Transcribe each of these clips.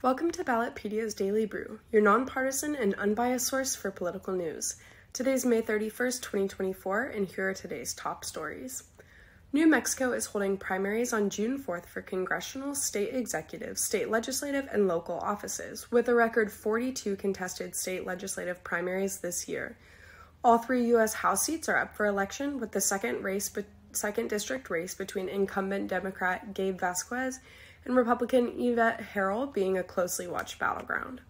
Welcome to Ballotpedia's Daily Brew, your nonpartisan and unbiased source for political news. Today's May 31st, 2024, and here are today's top stories. New Mexico is holding primaries on June 4th for congressional, state executive, state legislative, and local offices, with a record 42 contested state legislative primaries this year. All three U.S. House seats are up for election, with the second race, second district race between incumbent Democrat Gabe Vasquez and Republican Yvette Herrell being a closely watched battleground.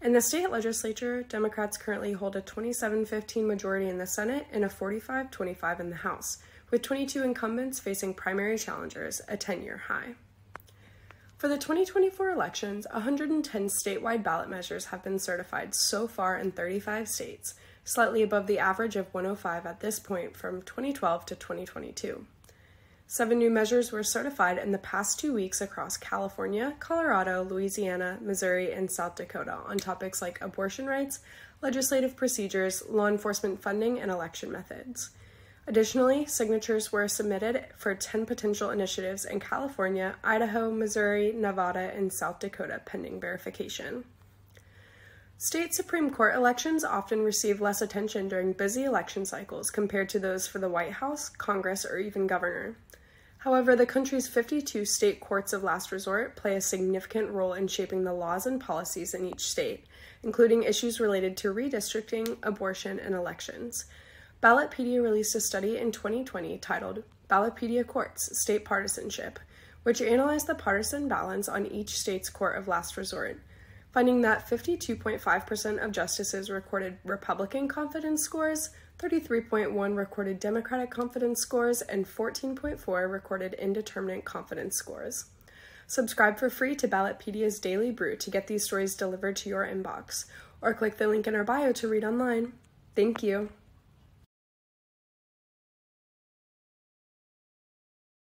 In the state legislature, Democrats currently hold a 27 15 majority in the Senate and a 45 25 in the House, with 22 incumbents facing primary challengers, a 10 year high. For the 2024 elections, 110 statewide ballot measures have been certified so far in 35 states, slightly above the average of 105 at this point from 2012 to 2022. Seven new measures were certified in the past two weeks across California, Colorado, Louisiana, Missouri, and South Dakota on topics like abortion rights, legislative procedures, law enforcement funding, and election methods. Additionally, signatures were submitted for 10 potential initiatives in California, Idaho, Missouri, Nevada, and South Dakota pending verification. State Supreme Court elections often receive less attention during busy election cycles compared to those for the White House, Congress, or even governor. However, the country's 52 state courts of last resort play a significant role in shaping the laws and policies in each state, including issues related to redistricting, abortion, and elections. Ballotpedia released a study in 2020 titled Ballotpedia Courts State Partisanship, which analyzed the partisan balance on each state's court of last resort, finding that 52.5% of justices recorded Republican confidence scores, 33.1 recorded Democratic confidence scores, and 14.4 recorded indeterminate confidence scores. Subscribe for free to Ballotpedia's Daily Brew to get these stories delivered to your inbox, or click the link in our bio to read online. Thank you.